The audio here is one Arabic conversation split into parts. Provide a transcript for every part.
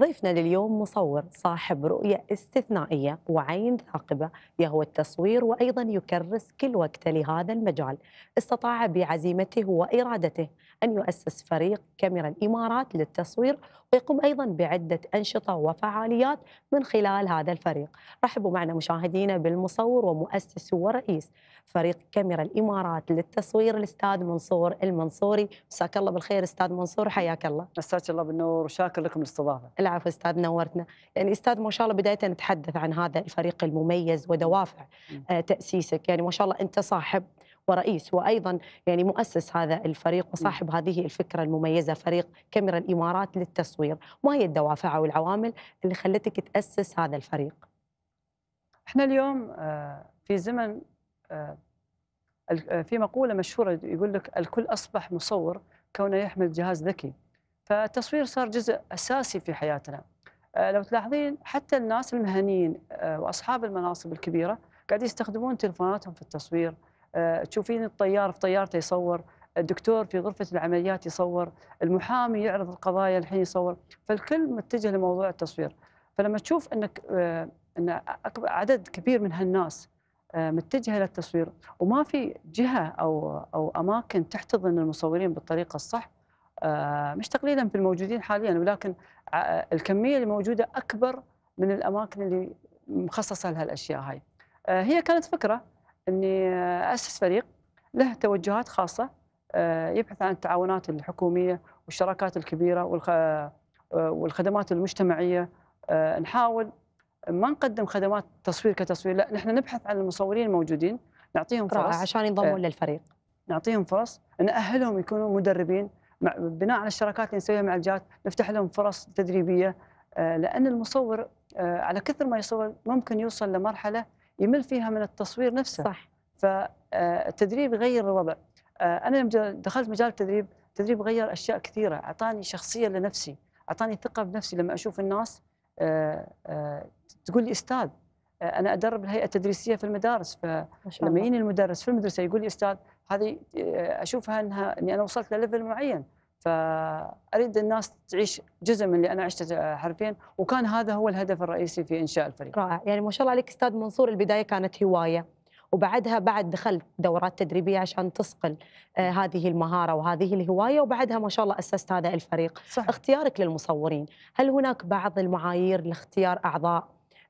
ضيفنا لليوم مصور صاحب رؤية استثنائية وعين ثاقبة يهوى التصوير وأيضا يكرس كل وقته لهذا المجال. استطاع بعزيمته وإرادته. أن يؤسس فريق كاميرا الإمارات للتصوير ويقوم أيضا بعدة أنشطة وفعاليات من خلال هذا الفريق. رحبوا معنا مشاهدينا بالمصور ومؤسس ورئيس فريق كاميرا الإمارات للتصوير الأستاذ منصور المنصوري. مساك الله بالخير أستاذ منصور حياك الله. مساك الله بالنور وشاكر لكم الاستضافة العفو أستاذ نورتنا. يعني أستاذ ما شاء الله بداية نتحدث عن هذا الفريق المميز ودوافع آه تأسيسك. يعني ما شاء الله أنت صاحب ورئيس وأيضا يعني مؤسس هذا الفريق وصاحب هذه الفكرة المميزة فريق كاميرا الإمارات للتصوير، ما هي الدوافع أو العوامل اللي خلتك تأسس هذا الفريق؟ إحنا اليوم آه، في زمن آه، آه، في مقولة مشهورة يقول لك الكل أصبح مصور كونه يحمل جهاز ذكي. فالتصوير صار جزء أساسي في حياتنا. لو تلاحظين حتى الناس المهنيين وأصحاب المناصب الكبيرة قاعد يستخدمون تلفوناتهم في التصوير. تشوفين الطيار في طيارته يصور الدكتور في غرفة العمليات يصور المحامي يعرض القضايا الحين يصور. فالكل متجه لموضوع التصوير. فلما تشوف أنك آه، أن عدد كبير من هالناس آه، متجهة إلى التصوير وما في جهة أو أو أماكن تحتضن المصورين بالطريقة الصح مش تقليلا في الموجودين حاليا ولكن الكمية اللي موجودة أكبر من الأماكن اللي مخصصة لهالأشياء هاي. هي كانت فكرة. إني أسس فريق له توجهات خاصة آه، يبحث عن التعاونات الحكومية والشراكات الكبيرة آه، والخدمات المجتمعية. آه، نحاول ما نقدم خدمات تصوير كتصوير لا نحن نبحث عن المصورين الموجودين نعطيهم فرص عشان ينضمون للفريق. نعطيهم فرص نأهلهم يكونوا مدربين بناء على الشراكات اللي نسويها مع الجهات نفتح لهم فرص تدريبية. لأن المصور على كثر ما يصور ممكن يوصل لمرحلة يمل فيها من التصوير نفسه. صح. فالتدريب يغير الوضع. آه، أنا لما دخلت مجال التدريب التدريب غير أشياء كثيرة. أعطاني شخصية لنفسي. أعطاني ثقة بنفسي لما أشوف الناس آه، آه، تقول لي أستاذ أنا أدرب الهيئة التدريسية في المدارس. فلما يجيني المدرس في المدرسة يقول لي أستاذ هذه أشوفها إنها إني أنا وصلت لليفل معين. فأريد الناس تعيش جزء من اللي أنا عشته حرفيا وكان هذا هو الهدف الرئيسي في إنشاء الفريق. رائع، يعني ما شاء الله عليك أستاذ منصور البداية كانت هواية وبعدها بعد دخلت دورات تدريبية عشان تصقل آه هذه المهارة وهذه الهواية وبعدها ما شاء الله أسست هذا الفريق. صح. اختيارك للمصورين، هل هناك بعض المعايير لاختيار أعضاء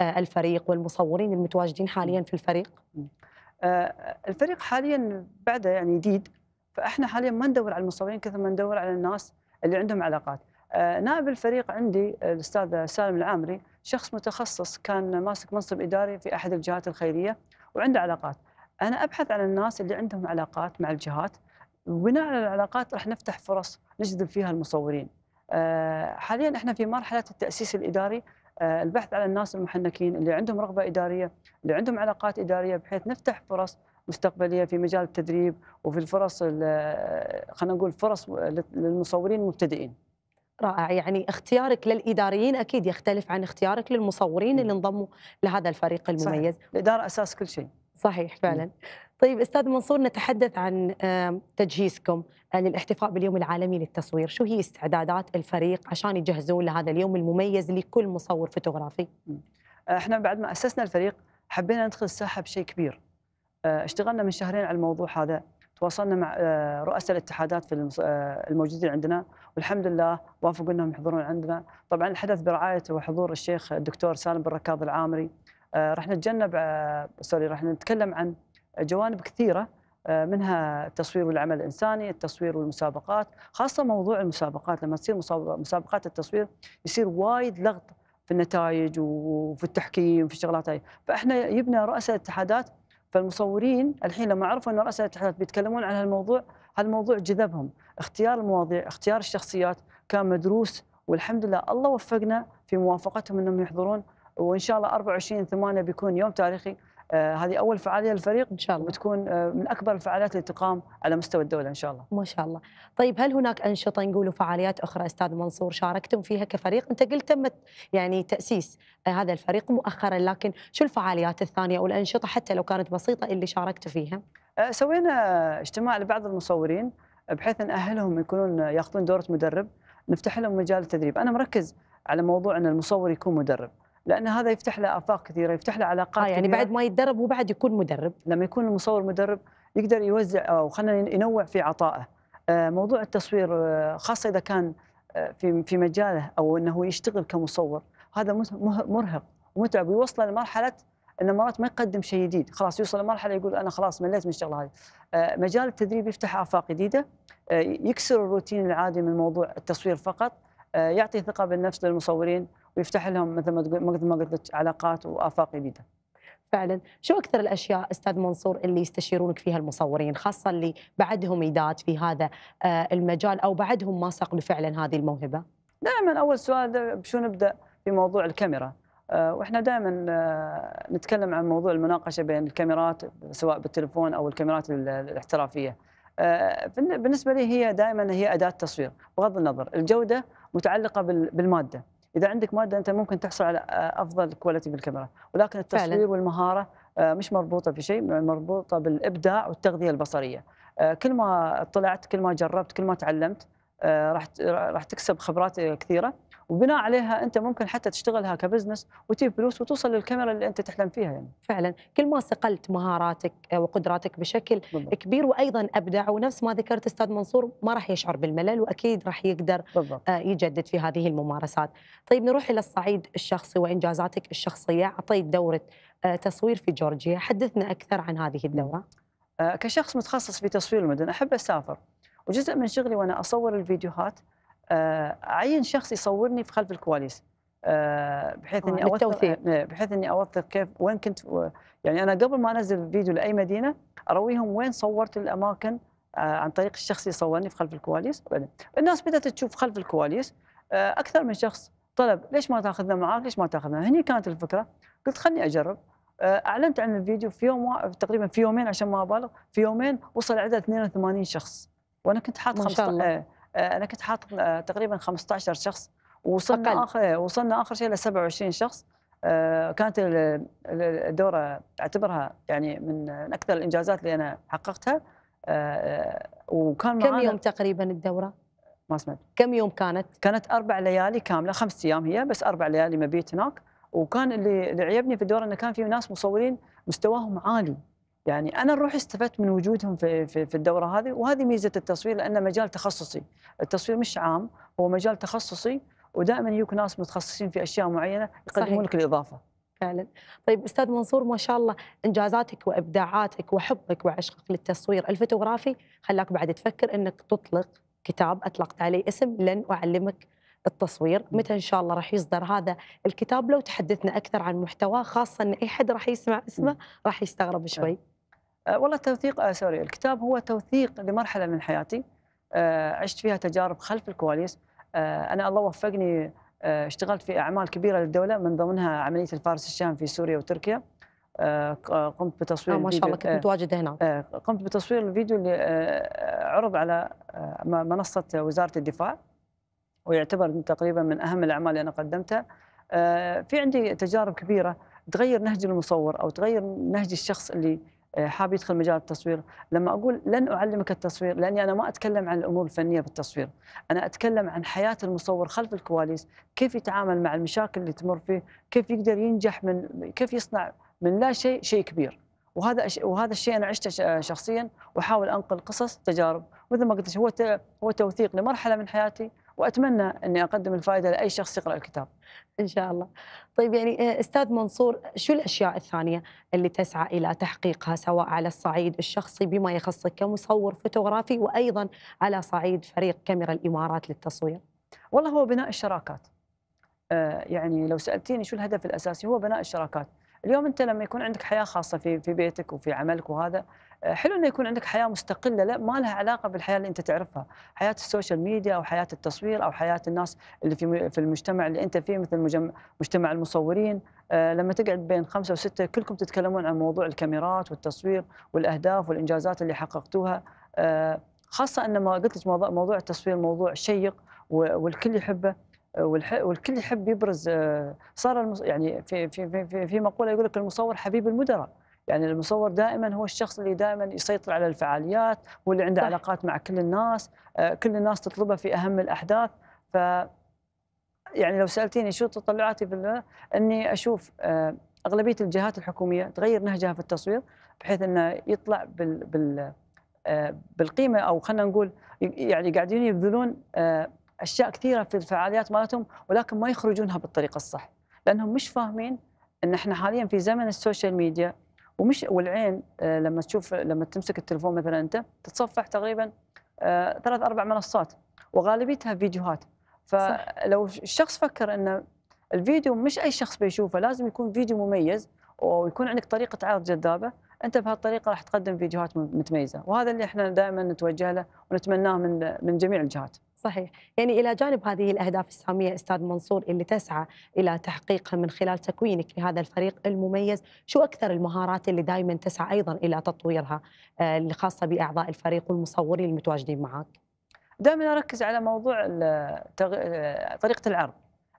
آه الفريق والمصورين المتواجدين حاليا في الفريق؟ آه الفريق حاليا بعده يعني جديد فإحنا حاليا ما ندور على المصورين كثر ما ندور على الناس اللي عندهم علاقات. آه، نائب الفريق عندي الأستاذ سالم العامري شخص متخصص كان ماسك منصب إداري في أحد الجهات الخيرية وعنده علاقات. أنا أبحث عن الناس اللي عندهم علاقات مع الجهات. وبناء على العلاقات راح نفتح فرص نجذب فيها المصورين. آه، حاليا إحنا في مرحلة التأسيس الإداري. آه، البحث على الناس المحنكين اللي عندهم رغبة إدارية اللي عندهم علاقات إدارية بحيث نفتح فرص مستقبلية في مجال التدريب وفي الفرص خلينا نقول فرص للمصورين المبتدئين. رائع يعني اختيارك للإداريين أكيد يختلف عن اختيارك للمصورين اللي انضموا لهذا الفريق المميز. صحيح. الإدارة أساس كل شيء. صحيح فعلا. طيب أستاذ منصور نتحدث عن تجهيزكم آه، للاحتفاء باليوم العالمي للتصوير، شو هي استعدادات الفريق عشان يجهزون لهذا اليوم المميز لكل مصور فوتوغرافي؟ إحنا بعد ما أسسنا الفريق حبينا ندخل الساحة بشيء كبير. آه، اشتغلنا من شهرين على الموضوع هذا. تواصلنا مع آه، رؤساء الاتحادات في آه، الموجودين عندنا والحمد لله وافقوا إنهم يحضرون عندنا. طبعا الحدث برعايه وحضور الشيخ الدكتور سالم بن ركاض العامري. راح نتجنب sorry راح نتكلم عن جوانب كثيرة منها التصوير والعمل الإنساني، التصوير والمسابقات، خاصة موضوع المسابقات. لما تصير مسابقات التصوير يصير وايد لغط في النتائج وفي التحكيم في الشغلات هاي، فإحنا يبنى رؤساء الاتحادات فالمصورين الحين لما عرفوا إن رؤساء الاتحادات بيتكلمون عن هالموضوع هذا الموضوع جذبهم. اختيار المواضيع اختيار الشخصيات كان مدروس والحمد لله الله وفقنا في موافقتهم إنهم يحضرون وإن شاء الله 24 8 بيكون يوم تاريخي. آه هذه أول فعالية للفريق. إن شاء الله. بتكون آه من أكبر الفعاليات اللي تقام على مستوى الدولة إن شاء الله. ما شاء الله. طيب هل هناك أنشطة نقول فعاليات أخرى؟ أستاذ منصور شاركتم فيها كفريق. أنت قلت تم يعني تأسيس آه هذا الفريق مؤخرا لكن شو الفعاليات الثانية أو الأنشطة حتى لو كانت بسيطة اللي شاركت فيها؟ سوينا اجتماع لبعض المصورين بحيث ناهلهم يكونون يأخذون دورة مدرب. نفتح لهم مجال التدريب. أنا مركز على موضوع أن المصور يكون مدرب. لأن هذا يفتح له آفاق كثيرة يفتح له علاقات آه يعني كبيرة. بعد ما يتدرب هو بعد يكون مدرب. لما يكون المصور مدرب يقدر يوزع أو خلينا ينوع في عطائه. آه، موضوع التصوير آه، خاصة إذا كان آه، في في مجاله أو إنه يشتغل كمصور هذا مرهق ومتعب ويوصله لمرحلة انه مرات ما يقدم شيء جديد. خلاص يوصل لمرحلة يقول أنا خلاص مليت من الشغلة هذه. مجال التدريب يفتح آفاق جديدة. يكسر الروتين العادي من موضوع التصوير فقط. يعطي ثقة بالنفس للمصورين. ويفتح لهم مثل ما تقول مثل ما قلت لك علاقات وآفاق جديدة. فعلا. شو أكثر الأشياء أستاذ منصور اللي يستشيرونك فيها المصورين خاصة اللي بعدهم ايدات في هذا آه، المجال أو بعدهم ما صقلوا فعلا هذه الموهبة؟ دائما أول سؤال بشو نبدأ في موضوع الكاميرا؟ آه، وإحنا دائما آه، نتكلم عن موضوع المناقشة بين الكاميرات سواء بالتليفون أو الكاميرات ال- الاحترافية. بالن- بالنسبة لي هي دائما هي أداة تصوير بغض النظر الجودة متعلقة بال- بالمادة. إذا عندك مادة أنت ممكن تحصل على آه، أفضل quality بالكاميرا ولكن التصوير فعلاً. والمهارة آه، مش مربوطة في شيء مربوطة بالإبداع والتغذية البصرية. آه، كل ما طلعت كل ما جربت كل ما تعلمت راح راح تكسب خبرات كثيرة. وبناء عليها أنت ممكن حتى تشتغلها ك business وتجيب فلوس وتوصل للكاميرا اللي أنت تحلم فيها يعني. فعلا. كل ما صقلت مهاراتك وقدراتك بشكل بالضبط. كبير وأيضا أبدع ونفس ما ذكرت أستاذ منصور ما راح يشعر بالملل وأكيد راح يقدر بالضبط. آه، يجدد في هذه الممارسات. طيب نروح إلى الصعيد الشخصي وإنجازاتك الشخصية، أعطيت دورة آه، تصوير في جورجيا، حدثنا أكثر عن هذه الدورة. آه، كشخص متخصص في تصوير المدن أحب أسافر. وجزء من شغلي وأنا أصور الفيديوهات اعين شخص يصورني في خلف الكواليس آه، بحيث آه، إني أوثق. آه، بحيث إني أوثق كيف وين كنت يعني أنا قبل ما أنزل فيديو لأي مدينة أرويهم وين صورت الأماكن آه، عن طريق الشخص اللي يصورني في خلف الكواليس. وبعدين الناس بدأت تشوف خلف الكواليس آه، أكثر من شخص. طلب ليش ما تأخذنا معاك؟ ليش ما تأخذنا؟ هني كانت الفكرة. قلت خلني أجرب. آه، أعلنت عن الفيديو في يوم تقريبا في يومين عشان ما أبالغ. في يومين وصل عدد 82 شخص وأنا كنت حاط ما شاء 15 الله. آه، آه، أنا كنت حاط آه، تقريبا 15 شخص ووصلنا أقل. آخر آه، وصلنا آخر شيء ل 27 شخص آه، كانت ال- ال- الدورة أعتبرها يعني من أكثر الإنجازات اللي أنا حققتها آه، وكان كم يوم تقريبا الدورة؟ ما سمعت كم يوم كانت؟ كانت أربع ليالي كاملة خمس أيام هي بس أربع ليالي مبيت هناك وكان اللي اللي عجبني في الدورة إنه كان في ناس مصورين مستواهم عالي يعني أنا روحي استفدت من وجودهم في في, في الدورة هذه وهذه ميزة التصوير لأنه مجال تخصصي. التصوير مش عام هو مجال تخصصي ودائما يجوك ناس متخصصين في أشياء معينة يقدمون. لك الإضافة. فعلا. طيب أستاذ منصور ما شاء الله إنجازاتك وإبداعاتك وحبك وعشقك للتصوير الفوتوغرافي خلاك بعد تفكر إنك تطلق كتاب أطلقت عليه اسم لن أعلمك التصوير، متى إن شاء الله راح يصدر هذا الكتاب؟ لو تحدثنا أكثر عن محتواه خاصة إن أي حد راح يسمع اسمه راح يستغرب شوي. آه، والله التوثيق آه sorry الكتاب هو توثيق لمرحلة من حياتي. آه عشت فيها تجارب خلف الكواليس. آه أنا الله وفقني آه اشتغلت في أعمال كبيرة للدولة من ضمنها عملية الفارس الشهم في سوريا وتركيا. قمت بتصوير آه ما شاء الله كنت متواجدة هناك. قمت بتصوير الفيديو اللي عرض على م- منصة وزارة الدفاع. ويعتبر تقريبا من أهم الأعمال اللي أنا قدمتها. في عندي تجارب كبيرة. تغير نهج المصور أو تغير نهج الشخص اللي حاب يدخل مجال التصوير. لما أقول لن أعلمك التصوير لأني أنا ما أتكلم عن الأمور الفنية في التصوير أنا أتكلم عن حياة المصور خلف الكواليس كيف يتعامل مع المشاكل اللي تمر فيه كيف يقدر ينجح من كيف يصنع من لا شيء شيء كبير. وهذا وهذا الشيء أنا عشته ش- شخصيا وأحاول أنقل قصص تجارب. مثل ما قلت هو هو توثيق لمرحلة من حياتي. وأتمنى أني أقدم الفائدة لأي شخص يقرأ الكتاب. إن شاء الله. طيب يعني آه، أستاذ منصور شو الأشياء الثانية اللي تسعى إلى تحقيقها سواء على الصعيد الشخصي بما يخصك كمصور فوتوغرافي وأيضا على صعيد فريق كاميرا الإمارات للتصوير؟ والله هو بناء الشراكات. آه يعني لو سألتيني شو الهدف الأساسي هو بناء الشراكات. اليوم أنت لما يكون عندك حياة خاصة في في بيتك وفي عملك وهذا آه، حلو إنه يكون عندك حياة مستقلة لا ما لها علاقة بالحياة اللي أنت تعرفها، حياة ال social media أو حياة التصوير أو حياة الناس اللي في في المجتمع اللي أنت فيه مثل مجتمع المصورين، آه، لما تقعد بين خمسة وستة كلكم تتكلمون عن موضوع الكاميرات والتصوير والأهداف والإنجازات اللي حققتوها، آه، خاصة إن ما قلت لك موضوع التصوير موضوع شيق والكل يحبه. والكل يحب يبرز آه، صار المص... يعني في في في في, مقولة يقول لك المصور حبيب المدراء يعني المصور دائما هو الشخص اللي دائما يسيطر على الفعاليات هو اللي عنده صح. علاقات مع كل الناس آه، كل الناس تطلبه في أهم الأحداث ف يعني لو سألتيني شو تطلعاتي في إني أشوف آه، أغلبية الجهات الحكومية تغير نهجها في التصوير بحيث إنه يطلع بال بال بالقيمة أو خلينا نقول يعني قاعدين يبذلون أشياء كثيرة في الفعاليات مالتهم ولكن ما يخرجونها بالطريقة الصح لأنهم مش فاهمين إن إحنا حاليا في زمن ال social media ومش والعين آه، لما تشوف لما تمسك التليفون مثلا أنت تتصفح تقريبا آه، ثلاث أربع منصات وغالبيتها فيديوهات. فلو الشخص فكر ان الفيديو مش أي شخص بيشوفه لازم يكون فيديو مميز ويكون عندك طريقة عرض جذابة أنت بهالطريقه راح تقدم فيديوهات متميزة. وهذا اللي إحنا دائما نتوجه له ونتمناه من من جميع الجهات. صحيح. يعني إلى جانب هذه الأهداف السامية أستاذ منصور اللي تسعى إلى تحقيقها من خلال تكوينك لهذا الفريق المميز شو أكثر المهارات اللي دائما تسعى أيضا إلى تطويرها آه، اللي خاصة بأعضاء الفريق والمصورين المتواجدين معك دائما أركز على موضوع التغ- طريقة العرض.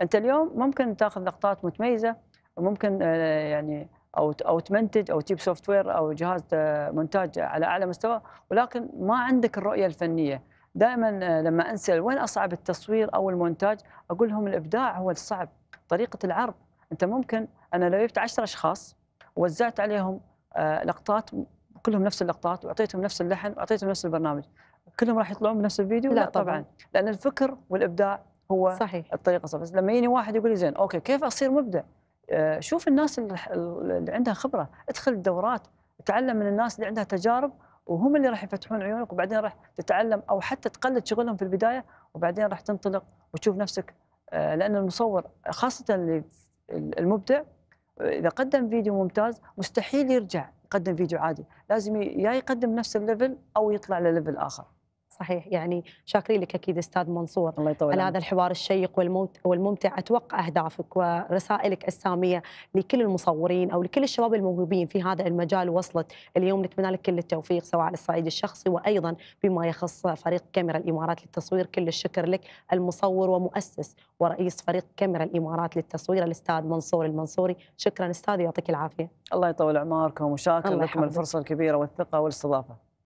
أنت اليوم ممكن تأخذ لقطات متميزة وممكن آه، يعني أو أو تمنتج أو تجيب software أو جهاز آه، مونتاج على أعلى مستوى ولكن ما عندك الرؤية الفنية. دائما آه، لما انسال وين أصعب التصوير أو المونتاج أقول لهم الإبداع هو الصعب طريقة العرض. أنت ممكن أنا لو جبت 10 أشخاص ووزعت عليهم آه، لقطات كلهم نفس اللقطات وأعطيتهم نفس اللحن وأعطيتهم نفس البرنامج كلهم راح يطلعون بنفس الفيديو؟ لا طبعاً. لأن الفكر والإبداع هو صحيح. الطريقة صح بس لما يجيني واحد يقول لي زين okay كيف أصير مبدع؟ آه، شوف الناس اللي اللي عندها خبرة، ادخل الدورات، تعلم من الناس اللي عندها تجارب وهم اللي راح يفتحون عيونك وبعدين راح تتعلم أو حتى تقلد شغلهم في البداية وبعدين راح تنطلق وتشوف نفسك آه، لأن المصور خاصة المبدع آه، إذا قدم فيديو ممتاز مستحيل يرجع يقدم فيديو عادي، لازم يا يقدم نفس ال level أو يطلع لل level آخر. صحيح يعني شاكرين لك أكيد أستاذ منصور الله يطول على. هذا الحوار الشيق والموت والممتع أتوقع أهدافك ورسائلك السامية لكل المصورين أو لكل الشباب الموهوبين في هذا المجال وصلت اليوم نتمنى لك كل التوفيق سواء على الصعيد الشخصي وأيضا بما يخص فريق كاميرا الإمارات للتصوير كل الشكر لك المصور ومؤسس ورئيس فريق كاميرا الإمارات للتصوير الأستاذ منصور المنصوري شكرا أستاذ يعطيك العافية الله يطول اعماركم وشاكر لكم. الفرصة الكبيرة والثقة والاستضافة.